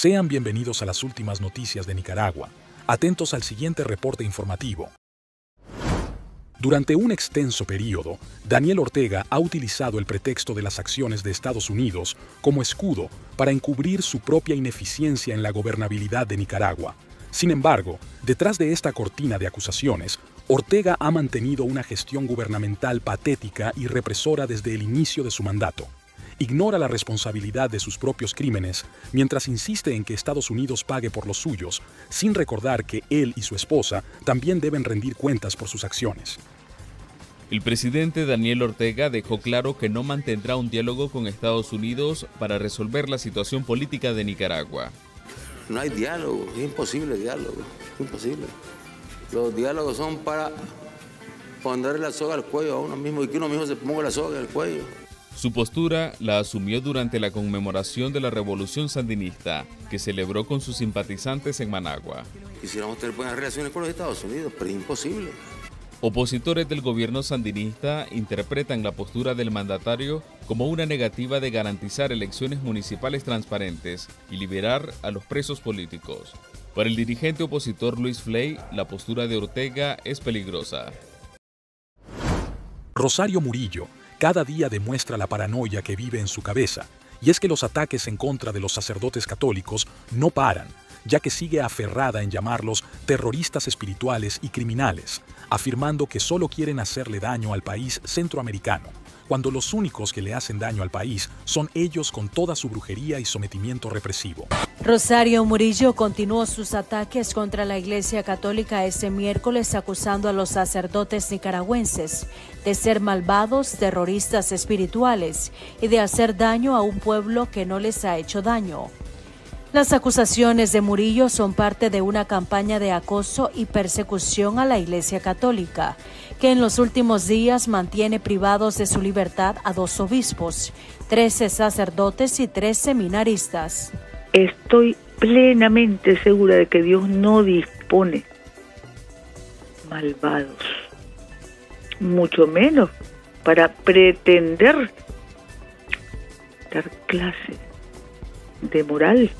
Sean bienvenidos a las últimas noticias de Nicaragua. Atentos al siguiente reporte informativo. Durante un extenso periodo, Daniel Ortega ha utilizado el pretexto de las acciones de Estados Unidos como escudo para encubrir su propia ineficiencia en la gobernabilidad de Nicaragua. Sin embargo, detrás de esta cortina de acusaciones, Ortega ha mantenido una gestión gubernamental patética y represora desde el inicio de su mandato. Ignora la responsabilidad de sus propios crímenes mientras insiste en que Estados Unidos pague por los suyos, sin recordar que él y su esposa también deben rendir cuentas por sus acciones. El presidente Daniel Ortega dejó claro que no mantendrá un diálogo con Estados Unidos para resolver la situación política de Nicaragua. No hay diálogo, es imposible diálogo, imposible. Los diálogos son para ponerle la soga al cuello a uno mismo y que uno mismo se ponga la soga al cuello. Su postura la asumió durante la conmemoración de la Revolución Sandinista, que celebró con sus simpatizantes en Managua. Quisiéramos tener buenas relaciones con los Estados Unidos, pero es imposible. Opositores del gobierno sandinista interpretan la postura del mandatario como una negativa de garantizar elecciones municipales transparentes y liberar a los presos políticos. Para el dirigente opositor Luis Flay, la postura de Ortega es peligrosa. Rosario Murillo cada día demuestra la paranoia que vive en su cabeza, y es que los ataques en contra de los sacerdotes católicos no paran, ya que sigue aferrada en llamarlos terroristas espirituales y criminales, afirmando que solo quieren hacerle daño al país centroamericano, cuando los únicos que le hacen daño al país son ellos con toda su brujería y sometimiento represivo. Rosario Murillo continuó sus ataques contra la Iglesia Católica ese miércoles acusando a los sacerdotes nicaragüenses de ser malvados, terroristas espirituales y de hacer daño a un pueblo que no les ha hecho daño. Las acusaciones de Murillo son parte de una campaña de acoso y persecución a la Iglesia Católica, que en los últimos días mantiene privados de su libertad a dos obispos, trece sacerdotes y tres seminaristas. Estoy plenamente segura de que Dios no dispone malvados, mucho menos para pretender dar clase de moral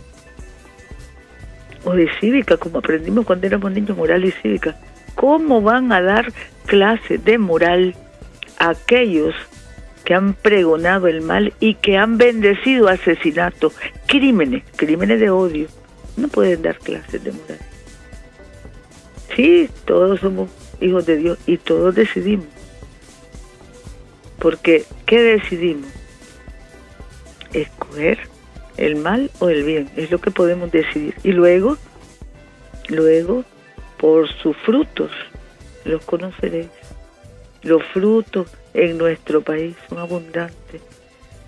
o de cívica, como aprendimos cuando éramos niños, moral y cívica. ¿Cómo van a dar clase de moral a aquellos que han pregonado el mal y que han bendecido asesinatos, crímenes, crímenes de odio? No pueden dar clases de moral. Sí, todos somos hijos de Dios y todos decidimos. Porque, ¿qué decidimos? Escoger el mal o el bien, es lo que podemos decidir. Y luego, luego, por sus frutos los conoceréis. Los frutos en nuestro país son abundantes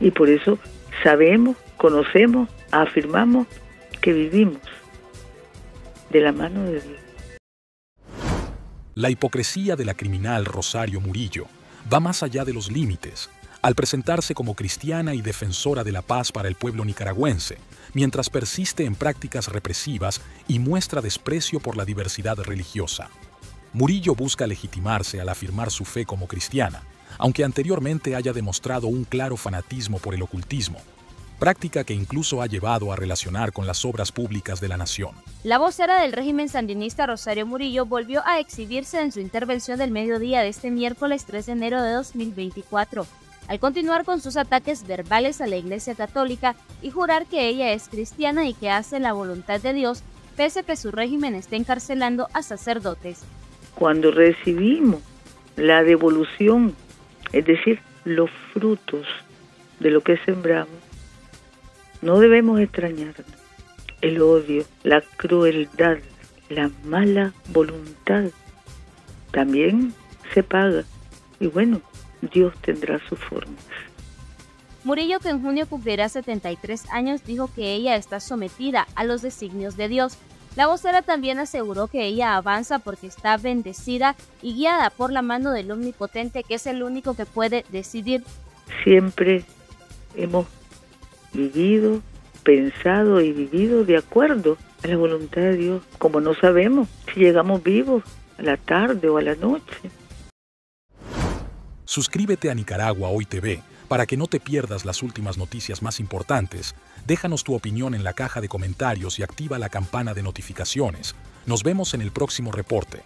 y por eso sabemos, conocemos, afirmamos que vivimos de la mano de Dios. La hipocresía de la criminal Rosario Murillo va más allá de los límites al presentarse como cristiana y defensora de la paz para el pueblo nicaragüense, mientras persiste en prácticas represivas y muestra desprecio por la diversidad religiosa. Murillo busca legitimarse al afirmar su fe como cristiana, aunque anteriormente haya demostrado un claro fanatismo por el ocultismo, práctica que incluso ha llevado a relacionar con las obras públicas de la nación. La vocera del régimen sandinista Rosario Murillo volvió a exhibirse en su intervención del mediodía de este miércoles 3 de enero de 2024 al continuar con sus ataques verbales a la Iglesia Católica y jurar que ella es cristiana y que hace la voluntad de Dios, pese a que su régimen esté encarcelando a sacerdotes. Cuando recibimos la devolución, es decir, los frutos de lo que sembramos, no debemos extrañarnos. El odio, la crueldad, la mala voluntad también se paga. Y bueno, Dios tendrá su forma. Murillo, que en junio cumplirá 73 años, dijo que ella está sometida a los designios de Dios. La vocera también aseguró que ella avanza porque está bendecida y guiada por la mano del Omnipotente, que es el único que puede decidir. Siempre hemos vivido, pensado y vivido de acuerdo a la voluntad de Dios, como no sabemos si llegamos vivos a la tarde o a la noche. Suscríbete a Nicaragua Hoy TV Para que no te pierdas las últimas noticias más importantes, déjanos tu opinión en la caja de comentarios y activa la campana de notificaciones. Nos vemos en el próximo reporte.